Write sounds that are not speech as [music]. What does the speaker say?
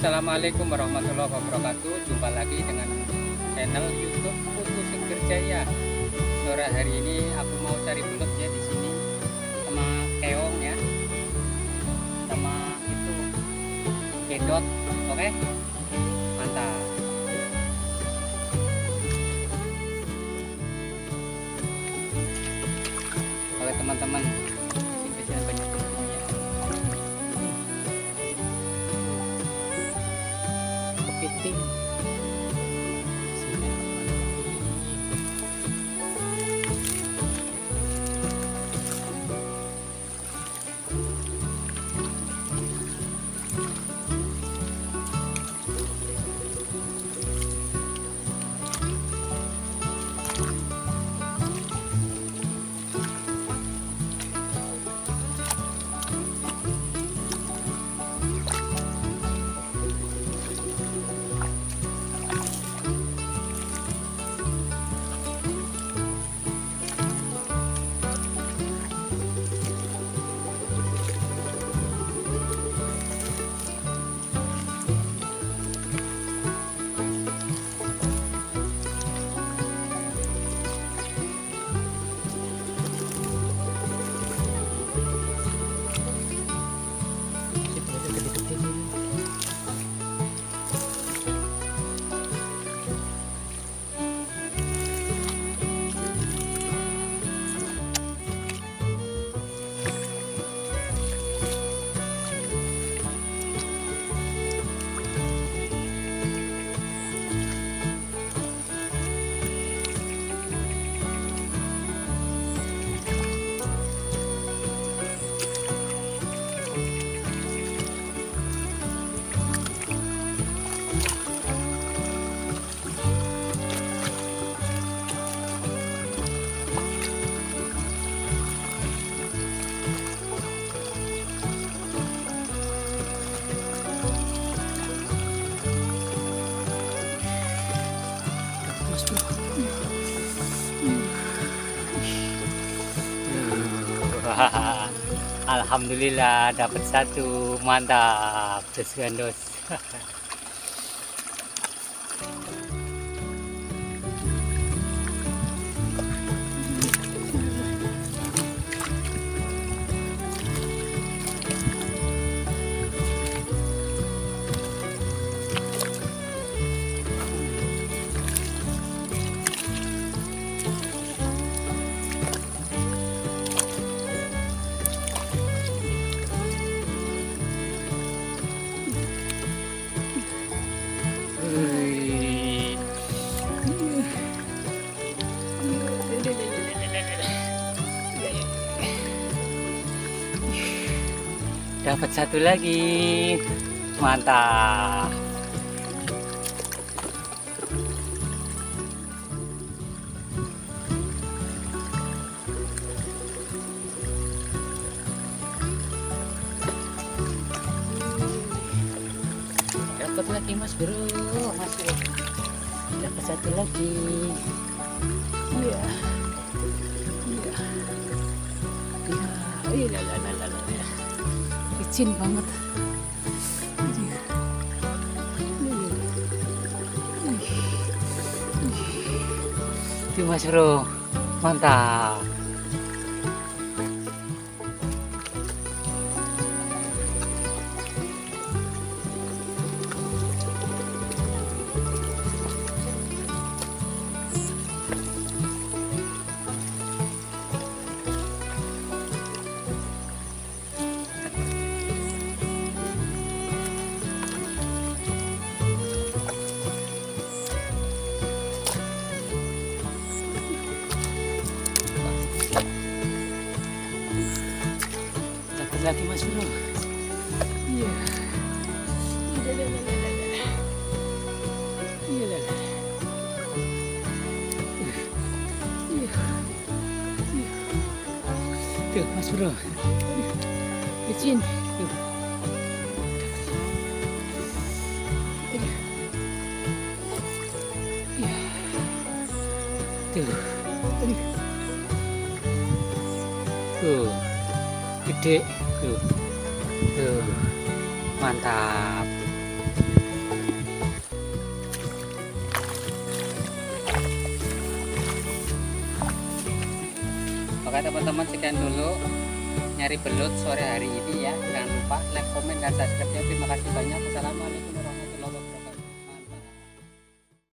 Assalamualaikum warahmatullahi wabarakatuh. Jumpa lagi dengan channel YouTube Putu Seger Jaya. Sore hari ini aku mau cari belut ya di sini sama keong ya, sama itu kedot. Oke, mantap. Oke teman-teman, sini banyak Alhamdulillah dapat satu. Mantap dos gandos [laughs] dapat satu lagi. Mantap. Dapat lagi mas bro. Mas bro. Dapat satu lagi. Iya. Iya. Iya iya licin banget. Itu mas bro mantap lagi mas bro? Iya. Iya. Iya. Iya. Iya. tuh mas bro. Licin tuh. Iya. tuh. Tuh. Gede tuh. Mantap. Oke teman-teman sekian dulu nyari belut sore hari ini ya. Jangan lupa like comment dan subscribe terima kasih banyak. Wassalamualaikum.